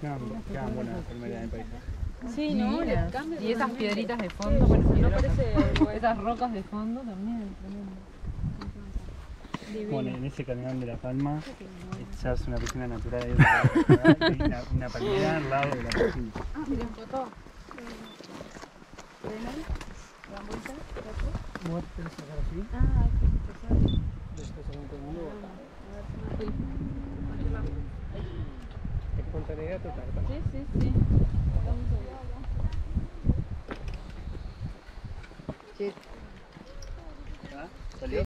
Quedan, buenas palmeras de paisaje. Sí, ¿no? Y esas piedritas de fondo No parece. Esas rocas de fondo también, tremendo. Bueno, en ese cañón de la palma se hace una piscina natural ahí una, una palmera al lado de la piscina. Ah, miren, foto. ¿Vos querés sacar así? Ah, aquí, Después en Sí, Espontaneidad total. sí, sí. sí. Vamos a ver. ¿Salió?